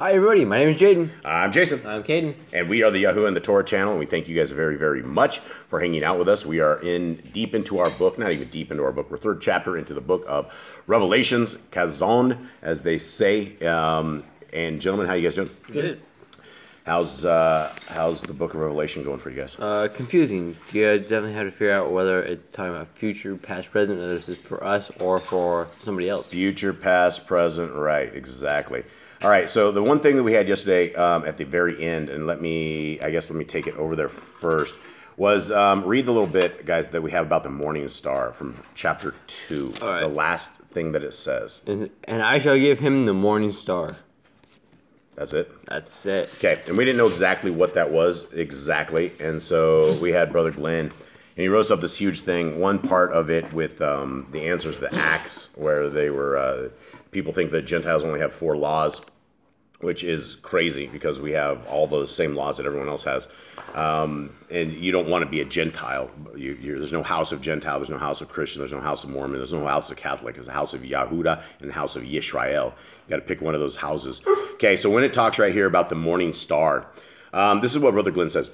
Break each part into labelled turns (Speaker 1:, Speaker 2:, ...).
Speaker 1: Hi, everybody. My name is Jaden.
Speaker 2: I'm Jason.
Speaker 1: I'm Caden.
Speaker 2: And we are the Yahuwah and the Torah channel, and we thank you guys very, very much for hanging out with us. We are in deep into our book, not even deep into our book. We're third chapter into the book of Revelations, Kazon, as they say. Um, and gentlemen, how you guys doing?
Speaker 1: Good.
Speaker 2: How's uh, how's the book of Revelation going for you guys?
Speaker 1: Uh, confusing. You definitely have to figure out whether it's talking about future, past, present, whether this is for us or for somebody else.
Speaker 2: Future, past, present, right? Exactly. All right. So the one thing that we had yesterday um, at the very end, and let me, I guess, let me take it over there first, was um, read the little bit, guys, that we have about the morning star from chapter two.
Speaker 1: Right.
Speaker 2: The last thing that it says.
Speaker 1: And, and I shall give him the morning star.
Speaker 2: That's it.
Speaker 1: That's it.
Speaker 2: Okay, and we didn't know exactly what that was exactly, and so we had Brother Glenn, and he wrote up this huge thing. One part of it with um, the answers to the Acts, where they were uh, people think that Gentiles only have four laws, which is crazy because we have all the same laws that everyone else has, um, and you don't want to be a Gentile. You, there's no house of Gentile, there's no house of Christian, there's no house of Mormon, there's no house of Catholic. There's a house of Yahuda and a house of Yisrael. You got to pick one of those houses. Okay, so when it talks right here about the morning star, um, this is what Brother Glenn says.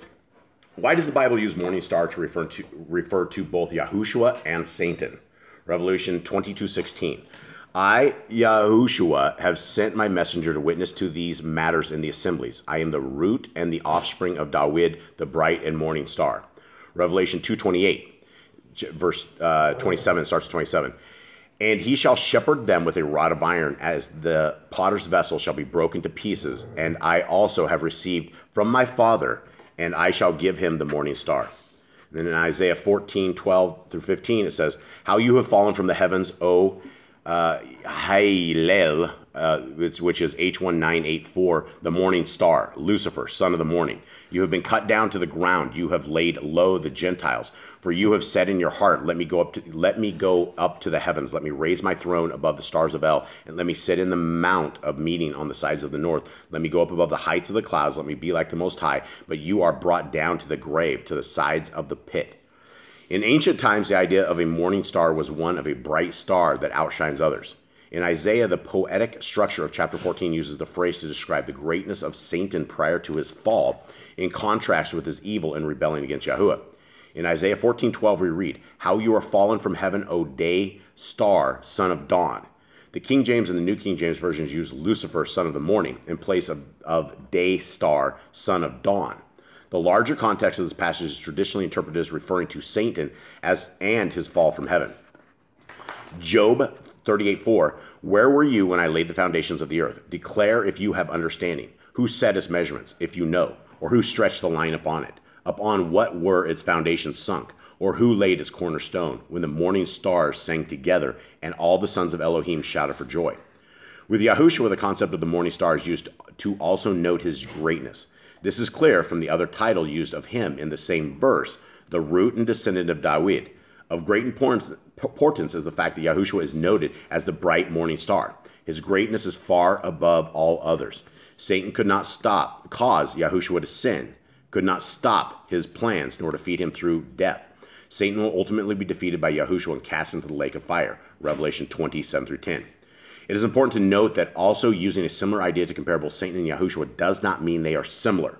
Speaker 2: Why does the Bible use morning star to refer to refer to both Yahushua and Satan? Revelation 22:16. I, Yahushua, have sent my messenger to witness to these matters in the assemblies. I am the root and the offspring of Dawid, the bright and morning star. Revelation 2:28, verse uh, 27 starts at 27. And he shall shepherd them with a rod of iron, as the potter's vessel shall be broken to pieces. And I also have received from my Father, and I shall give him the morning star. And then in Isaiah 14, 12 through 15, it says, How you have fallen from the heavens, O uh, Hailel, uh, which, which is H1984, the morning star, Lucifer, son of the morning. You have been cut down to the ground. You have laid low the Gentiles. For you have said in your heart, Let me go up to let me go up to the heavens. Let me raise my throne above the stars of El, and let me sit in the mount of meeting on the sides of the north. Let me go up above the heights of the clouds. Let me be like the Most High. But you are brought down to the grave, to the sides of the pit. In ancient times, the idea of a morning star was one of a bright star that outshines others. In Isaiah, the poetic structure of chapter 14 uses the phrase to describe the greatness of Satan prior to his fall, in contrast with his evil and rebelling against Yahuwah. In Isaiah 14:12, we read, "How you are fallen from heaven, O day star, son of dawn." The King James and the New King James versions use Lucifer, son of the morning, in place of, of day star, son of dawn. The larger context of this passage is traditionally interpreted as referring to Satan as and his fall from heaven. Job 38:4 Where were you when I laid the foundations of the earth? Declare if you have understanding. Who set its measurements, if you know, or who stretched the line upon it? Upon what were its foundations sunk? Or who laid its cornerstone when the morning stars sang together and all the sons of Elohim shouted for joy? With Yahushua, the concept of the morning star is used to also note his greatness. This is clear from the other title used of him in the same verse, the root and descendant of Dawid. Of great importance, importance is the fact that Yahushua is noted as the bright morning star. His greatness is far above all others. Satan could not stop, cause Yahushua to sin, could not stop his plans, nor defeat him through death. Satan will ultimately be defeated by Yahushua and cast into the lake of fire. Revelation 27 through 10. It is important to note that also using a similar idea to compare both Satan and Yahushua does not mean they are similar.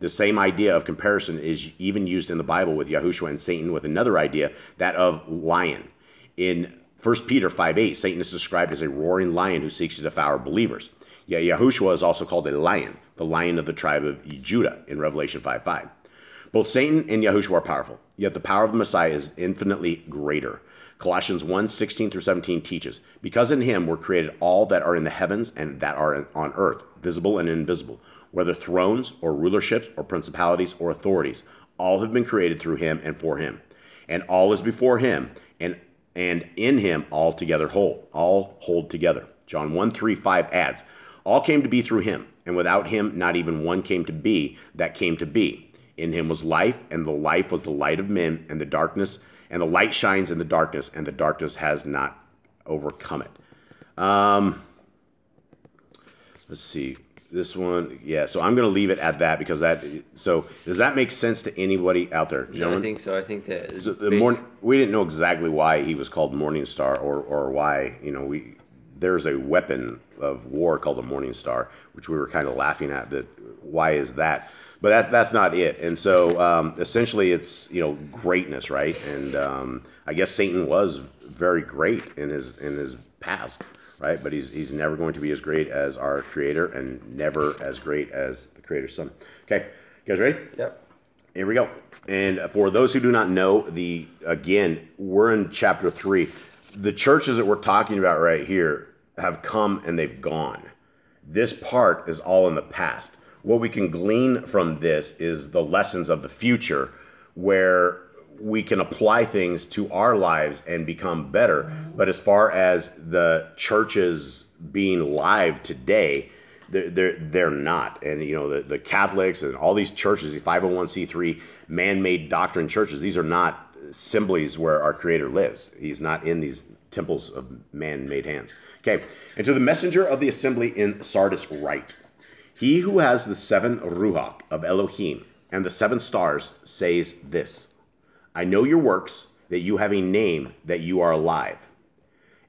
Speaker 2: The same idea of comparison is even used in the Bible with Yahushua and Satan with another idea, that of lion. In 1 Peter 5 8, Satan is described as a roaring lion who seeks to devour believers. Yet Yahushua is also called a lion, the lion of the tribe of Judah in Revelation 5 5. Both Satan and Yahushua are powerful, yet the power of the Messiah is infinitely greater. Colossians 1 16 through 17 teaches, Because in him were created all that are in the heavens and that are on earth, visible and invisible, whether thrones or rulerships or principalities or authorities. All have been created through him and for him. And all is before him, and and in him all together hold, all hold together. John 1 3 5 adds, All came to be through him, and without him not even one came to be that came to be. In him was life, and the life was the light of men, and the darkness, and the light shines in the darkness, and the darkness has not overcome it. Um, let's see. This one, yeah. So I'm going to leave it at that because that. So does that make sense to anybody out there,
Speaker 1: No,
Speaker 2: gentlemen?
Speaker 1: I think so. I think that
Speaker 2: So the morning, we didn't know exactly why he was called Morning Star or, or why, you know, we there's a weapon of war called the Morning Star, which we were kind of laughing at. That why is that? But that's that's not it. And so um, essentially, it's you know greatness, right? And um, I guess Satan was very great in his in his past, right? But he's he's never going to be as great as our Creator, and never as great as the Creator's Son. Okay, you guys ready?
Speaker 1: Yep.
Speaker 2: Here we go. And for those who do not know, the again, we're in chapter three. The churches that we're talking about right here have come and they've gone. This part is all in the past. What we can glean from this is the lessons of the future where we can apply things to our lives and become better. But as far as the churches being live today, they're, they're, they're not. And, you know, the, the Catholics and all these churches, the 501c3 man made doctrine churches, these are not assemblies where our Creator lives. He's not in these temples of man made hands. Okay. And to the messenger of the assembly in Sardis, write He who has the seven Ruach of Elohim and the seven stars says this I know your works, that you have a name, that you are alive,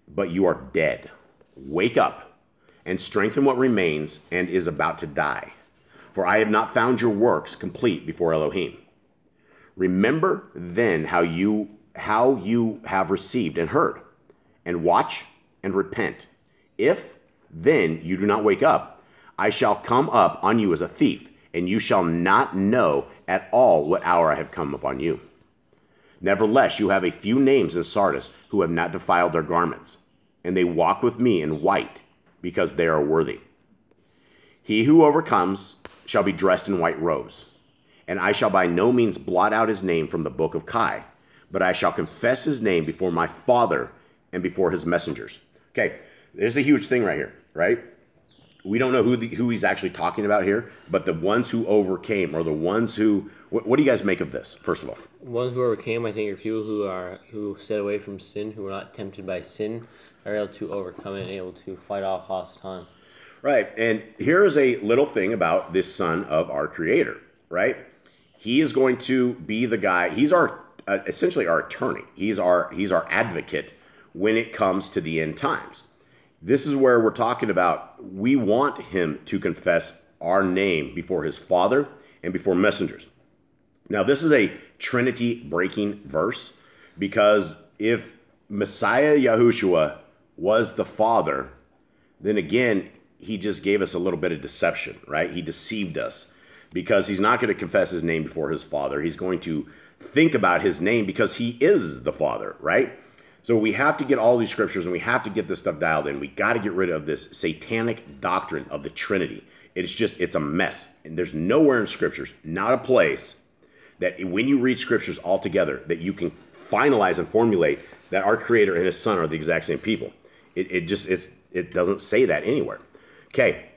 Speaker 2: but you are dead. Wake up and strengthen what remains and is about to die. For I have not found your works complete before Elohim. Remember then how you how you have received and heard, and watch and repent. If then you do not wake up, I shall come up on you as a thief, and you shall not know at all what hour I have come upon you. Nevertheless, you have a few names in Sardis who have not defiled their garments, and they walk with me in white, because they are worthy. He who overcomes shall be dressed in white robes, and I shall by no means blot out his name from the book of Kai, but I shall confess his name before my Father and before his messengers. Okay, there's a huge thing right here, right? We don't know who the, who he's actually talking about here, but the ones who overcame are the ones who. What, what do you guys make of this? First of all,
Speaker 1: Ones who overcame, I think, are people who are who stayed away from sin, who are not tempted by sin, are able to overcome it and able to fight off Hasatan.
Speaker 2: Right. And here is a little thing about this son of our creator, right? He is going to be the guy, he's our uh, essentially our attorney. He's our he's our advocate when it comes to the end times. This is where we're talking about we want him to confess our name before his father and before messengers. Now, this is a Trinity breaking verse because if Messiah Yahushua was the Father, then again, he just gave us a little bit of deception, right? He deceived us because he's not going to confess his name before his Father. He's going to think about his name because he is the Father, right? So we have to get all these scriptures and we have to get this stuff dialed in. We got to get rid of this satanic doctrine of the Trinity. It's just, it's a mess. And there's nowhere in scriptures, not a place that when you read scriptures all together, that you can finalize and formulate that our creator and his son are the exact same people. It, it just it's it doesn't say that anywhere. Okay.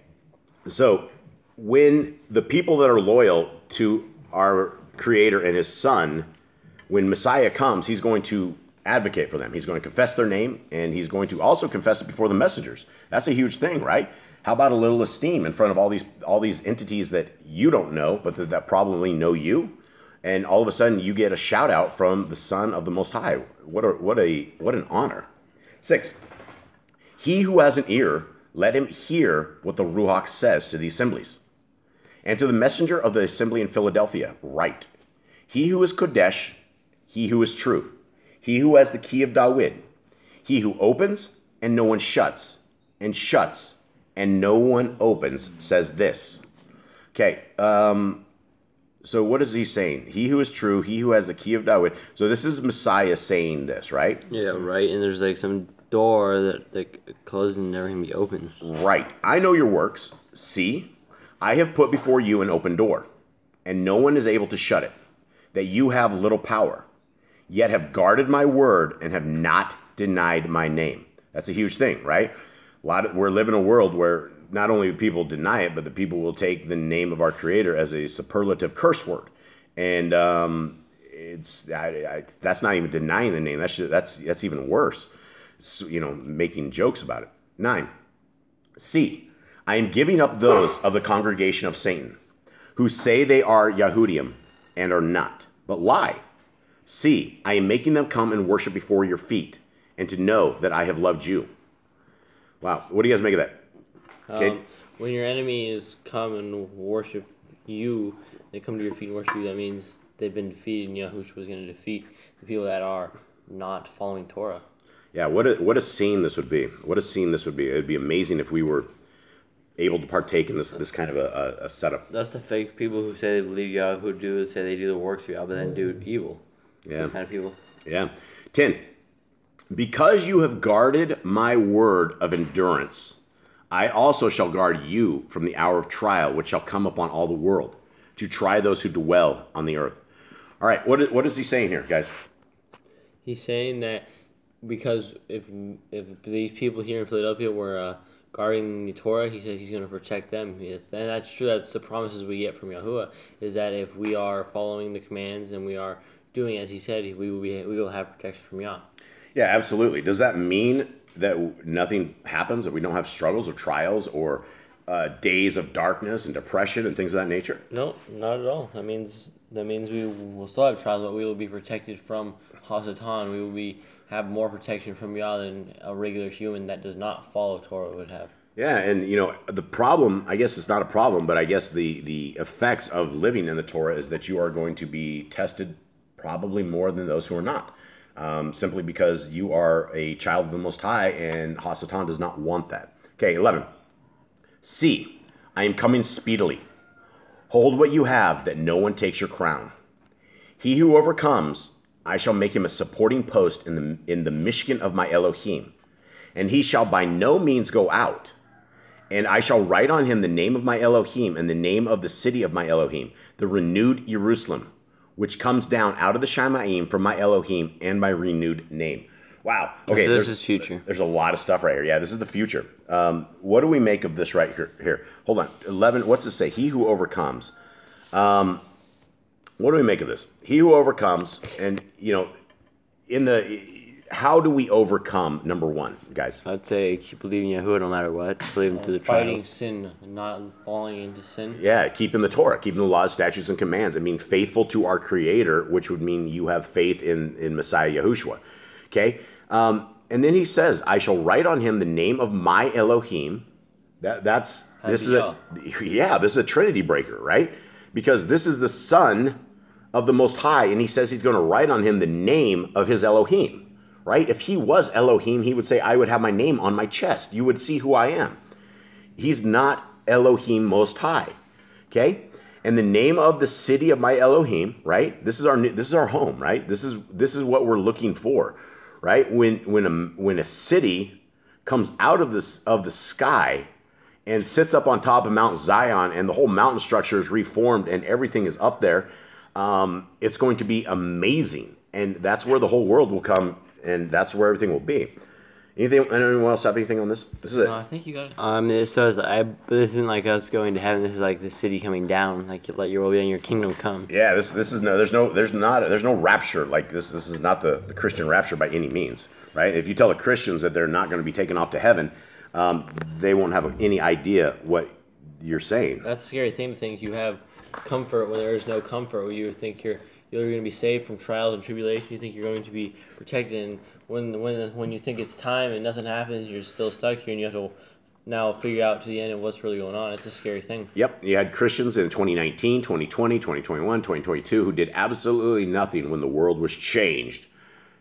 Speaker 2: So when the people that are loyal to our creator and his son, when Messiah comes, he's going to advocate for them. He's going to confess their name and he's going to also confess it before the messengers. That's a huge thing, right? How about a little esteem in front of all these all these entities that you don't know, but that, that probably know you? and all of a sudden you get a shout out from the Son of the Most High. What a what a what an honor. Six. He who has an ear, let him hear what the Ruach says to the assemblies. And to the messenger of the assembly in Philadelphia, write: He who is Kodesh, he who is true, he who has the key of David, he who opens and no one shuts, and shuts and no one opens, says this. Okay, um, so what is he saying? He who is true, he who has the key of David. So this is Messiah saying this, right?
Speaker 1: Yeah, right. And there's like some door that that closes and never can be opened.
Speaker 2: Right. I know your works. See, I have put before you an open door, and no one is able to shut it. That you have little power, yet have guarded my word and have not denied my name. That's a huge thing, right? A lot of, we're living in a world where not only people deny it, but the people will take the name of our Creator as a superlative curse word, and um, it's I, I, that's not even denying the name. That's just, that's that's even worse. It's, you know, making jokes about it. Nine. See. I am giving up those of the congregation of Satan, who say they are Yahudim and are not, but lie. See. I am making them come and worship before your feet, and to know that I have loved you. Wow. What do you guys make of that? Okay.
Speaker 1: Um, when your enemies come and worship you, they come to your feet and worship you. That means they've been defeated, and Yahushua was going to defeat the people that are not following Torah.
Speaker 2: Yeah, what a, what a scene this would be. What a scene this would be. It would be amazing if we were able to partake in this this kind of a, a, setup.
Speaker 1: That's the fake people who say they believe Yah, who do say they do the works of Yah, but then do evil. It's
Speaker 2: Yeah.
Speaker 1: kind of people.
Speaker 2: Yeah. 10. Because you have guarded my word of endurance, I also shall guard you from the hour of trial which shall come upon all the world to try those who dwell on the earth. All right, what is, what is he saying here, guys?
Speaker 1: He's saying that because if if these people here in Philadelphia were uh, guarding the Torah, he said he's going to protect them. Yes, and that's true. That's the promises we get from Yahuwah is that if we are following the commands and we are doing as he said, we will be we will have protection from Yah.
Speaker 2: Yeah, absolutely. Does that mean that nothing happens, that we don't have struggles or trials or uh, days of darkness and depression and things of that nature?
Speaker 1: No, not at all. That means that means we will still have trials, but we will be protected from Hasatan. We will be have more protection from Yah than a regular human that does not follow Torah would have.
Speaker 2: Yeah, and you know the problem. I guess it's not a problem, but I guess the the effects of living in the Torah is that you are going to be tested probably more than those who are not, um, simply because you are a child of the Most High, and Hasatan does not want that. Okay, eleven. See, I am coming speedily. Hold what you have, that no one takes your crown. He who overcomes, I shall make him a supporting post in the in the Mishkan of my Elohim, and he shall by no means go out. And I shall write on him the name of my Elohim and the name of the city of my Elohim, the renewed Jerusalem, which comes down out of the Shamaim from my Elohim and my renewed name. Wow. Okay,
Speaker 1: this
Speaker 2: there's,
Speaker 1: is future.
Speaker 2: there's a lot of stuff right here. Yeah, this is the future. Um, what do we make of this right here? Here, hold on. Eleven. What's it say? He who overcomes. Um, what do we make of this? He who overcomes, and you know, in the how do we overcome? Number one, guys.
Speaker 1: I'd say keep believing Yahuwah no matter what. Believe him through the
Speaker 3: Fighting
Speaker 1: trials.
Speaker 3: sin, not falling into sin.
Speaker 2: Yeah, keeping the Torah, keeping the laws, statutes, and commands. I mean, faithful to our Creator, which would mean you have faith in in Messiah Yahushua. Okay, um, and then he says, "I shall write on him the name of my Elohim." That that's this is a yeah, this is a Trinity breaker, right? Because this is the Son of the Most High, and he says he's going to write on him the name of his Elohim. Right? If he was Elohim, he would say, "I would have my name on my chest. You would see who I am." He's not Elohim Most High. Okay? And the name of the city of my Elohim, right? This is our this is our home, right? This is this is what we're looking for, right? When when a when a city comes out of this of the sky and sits up on top of Mount Zion and the whole mountain structure is reformed and everything is up there, um, it's going to be amazing. And that's where the whole world will come and that's where everything will be. Anything anyone else have anything on this? This is it.
Speaker 3: No, I think you got it.
Speaker 1: Um, it says I. This isn't like us going to heaven. This is like the city coming down. Like let your will be and your kingdom come.
Speaker 2: Yeah, this this is no there's no there's not there's no rapture like this this is not the, the Christian rapture by any means, right? If you tell the Christians that they're not going to be taken off to heaven, um, they won't have any idea what you're saying.
Speaker 3: That's the scary thing to think you have comfort when there is no comfort. Where you think you're you're going to be saved from trials and tribulation. You think you're going to be protected, and when when when you think it's time and nothing happens, you're still stuck here, and you have to now figure out to the end of what's really going on. It's a scary thing.
Speaker 2: Yep, you had Christians in 2019, 2020, 2021, 2022 who did absolutely nothing when the world was changed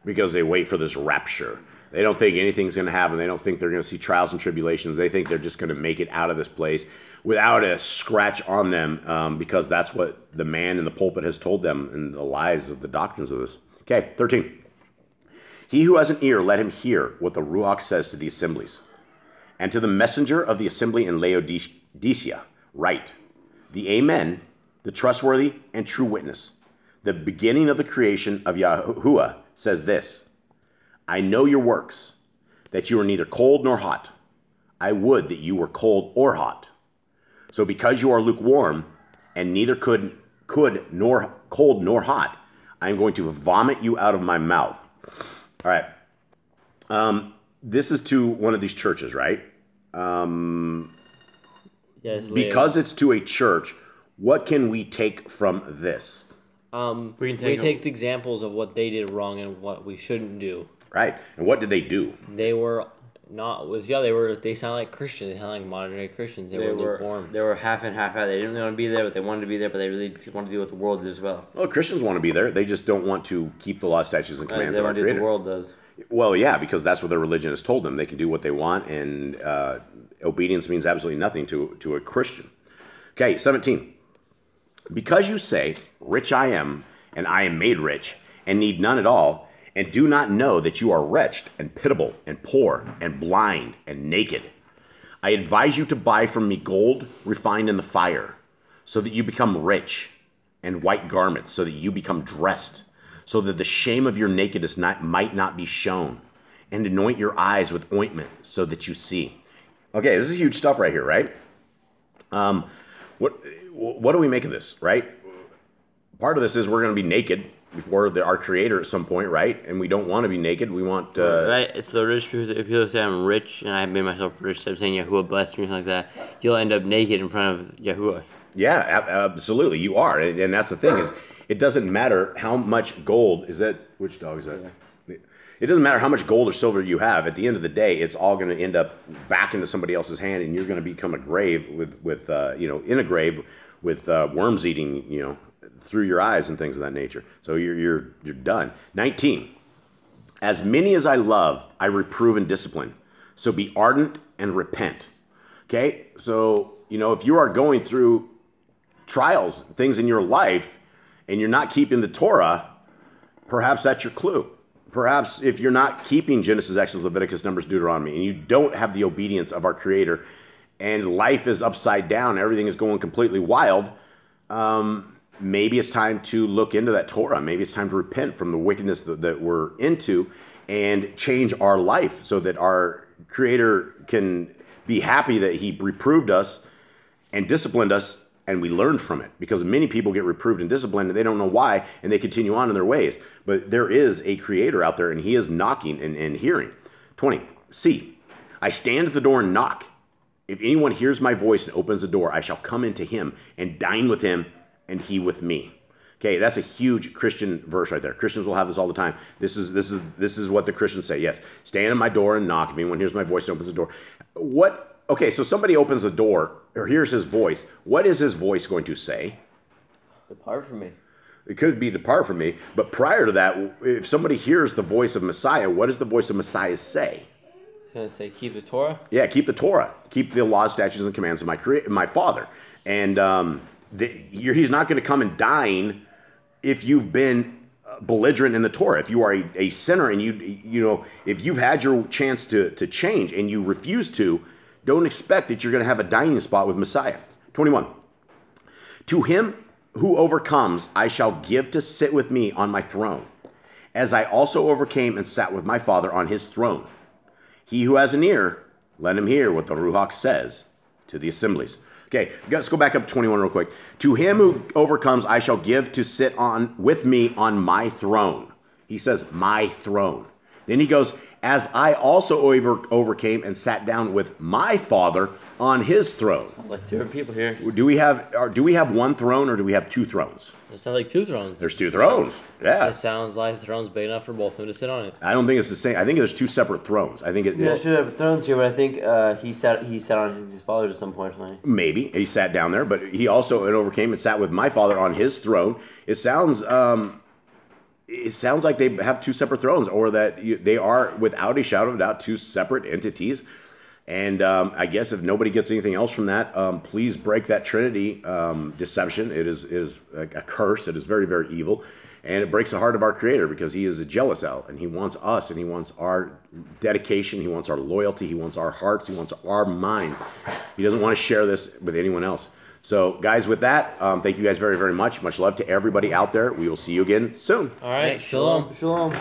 Speaker 2: because they wait for this rapture. They don't think anything's going to happen. They don't think they're going to see trials and tribulations. They think they're just going to make it out of this place without a scratch on them um, because that's what the man in the pulpit has told them in the lies of the doctrines of this. Okay, 13. He who has an ear, let him hear what the Ruach says to the assemblies. And to the messenger of the assembly in Laodicea, write the Amen, the trustworthy and true witness, the beginning of the creation of Yahuwah, says this I know your works, that you are neither cold nor hot. I would that you were cold or hot. So because you are lukewarm, and neither could could nor cold nor hot, I am going to vomit you out of my mouth. All right. Um, this is to one of these churches, right?
Speaker 3: Yes,
Speaker 2: Because it's to a church, what can we take from this?
Speaker 3: um,
Speaker 1: We
Speaker 3: we
Speaker 1: can take
Speaker 3: take, the examples of what they did wrong and what we shouldn't do.
Speaker 2: Right? And what did they do?
Speaker 3: They were
Speaker 1: not with yeah they were they sound like Christians. They sound like modern day Christians. They,
Speaker 3: They
Speaker 1: were
Speaker 3: were
Speaker 1: lukewarm.
Speaker 3: they were half and half out. They didn't really want to be there, but they wanted to be there. But they really wanted to do what the world did as well.
Speaker 2: Well, Christians want to be there. They just don't want to keep the law, statutes, and
Speaker 3: Right?
Speaker 2: commands
Speaker 3: They
Speaker 2: of our
Speaker 3: want to do what
Speaker 2: Creator.
Speaker 3: the world does.
Speaker 2: Well, yeah, because that's what their religion has told them. They can do what they want, and uh, obedience means absolutely nothing to, to a Christian. Okay, 17. Because you say, Rich I am, and I am made rich, and need none at all, and do not know that you are wretched, and pitiable, and poor, and blind, and naked. I advise you to buy from me gold refined in the fire, so that you become rich, and white garments, so that you become dressed, so that the shame of your nakedness not, might not be shown, and anoint your eyes with ointment, so that you see. Okay, this is huge stuff right here, right? Um, what what do we make of this, right? Part of this is we're going to be naked before the, our Creator at some point, right? And we don't want to be naked. We want uh,
Speaker 3: Right? It's the rich people. If people say I'm rich and I made myself rich, I'm saying Yahuwah blessed me, like that. You'll end up naked in front of Yahuwah.
Speaker 2: Yeah, ab- absolutely. You are, and, and that's the thing is, it doesn't matter how much gold is that. Which dog is that? It doesn't matter how much gold or silver you have. At the end of the day, it's all going to end up back into somebody else's hand, and you're going to become a grave with with uh, you know in a grave with uh, worms eating you know through your eyes and things of that nature. So you're you're you're done. Nineteen. As many as I love, I reprove and discipline. So be ardent and repent. Okay? So, you know, if you are going through trials, things in your life, and you're not keeping the Torah, perhaps that's your clue. Perhaps if you're not keeping Genesis, Exodus, Leviticus, Numbers, Deuteronomy, and you don't have the obedience of our Creator, and life is upside down, everything is going completely wild, um, maybe it's time to look into that Torah. Maybe it's time to repent from the wickedness that, that we're into and change our life so that our Creator can be happy that He reproved us and disciplined us and we learned from it. Because many people get reproved and disciplined and they don't know why and they continue on in their ways. But there is a creator out there and he is knocking and, and hearing. 20 see i stand at the door and knock. If anyone hears my voice and opens the door i shall come into him and dine with him and he with me. Okay that's a huge christian verse right there. Christians will have this all the time. This is this is this is what the christians say. Yes stand at my door and knock. If anyone hears my voice and opens the door. What okay so somebody opens the door or hears his voice. What is his voice going to say?
Speaker 3: Depart from me.
Speaker 2: it could be depart from me but prior to that if somebody hears the voice of messiah what does the voice of messiah say?
Speaker 1: It's gonna say keep the Torah.
Speaker 2: yeah, keep the Torah, keep the laws, statutes, and commands of my crea- my Father, and um, the, he's not going to come and dine if you've been uh, belligerent in the Torah. If you are a, a sinner and you you know if you've had your chance to to change and you refuse to, don't expect that you're going to have a dining spot with Messiah. Twenty one. To him who overcomes, I shall give to sit with me on my throne, as I also overcame and sat with my Father on his throne. He who has an ear, let him hear what the Ruach says to the assemblies. Okay, let's go back up to 21 real quick. To him who overcomes, I shall give to sit on with me on my throne. He says, my throne. Then he goes, as I also over, overcame and sat down with my Father on his throne.
Speaker 3: Like different people here.
Speaker 2: Do we have or do we have one throne or do we have two thrones?
Speaker 1: It sounds like two thrones.
Speaker 2: There's two thrones. Yeah.
Speaker 1: It sounds like the throne's big enough for both of them to sit on it.
Speaker 2: I don't think it's the same. I think there's two separate thrones. I think it,
Speaker 3: Yeah, should have thrones here, but I think uh, he sat he sat on his father's at some point. Right?
Speaker 2: Maybe he sat down there, but he also it overcame and sat with my father on his throne. It sounds, um, it sounds like they have two separate thrones, or that you, they are, without a shadow of a doubt, two separate entities. And um, I guess if nobody gets anything else from that, um, please break that Trinity um, deception. It is is a, a curse. It is very very evil, and it breaks the heart of our Creator because He is a jealous out, and He wants us, and He wants our dedication. He wants our loyalty. He wants our hearts. He wants our minds. He doesn't want to share this with anyone else. So, guys, with that, um, thank you guys very very much. Much love to everybody out there. We will see you again soon.
Speaker 1: All right, shalom.
Speaker 3: Shalom.